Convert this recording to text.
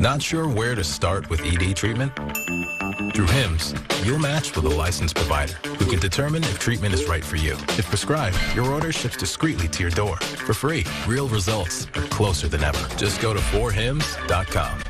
Not sure where to start with ED treatment? Through HIMS, you'll match with a licensed provider who can determine if treatment is right for you. If prescribed, your order ships discreetly to your door for free. Real results are closer than ever. Just go to forhims.com.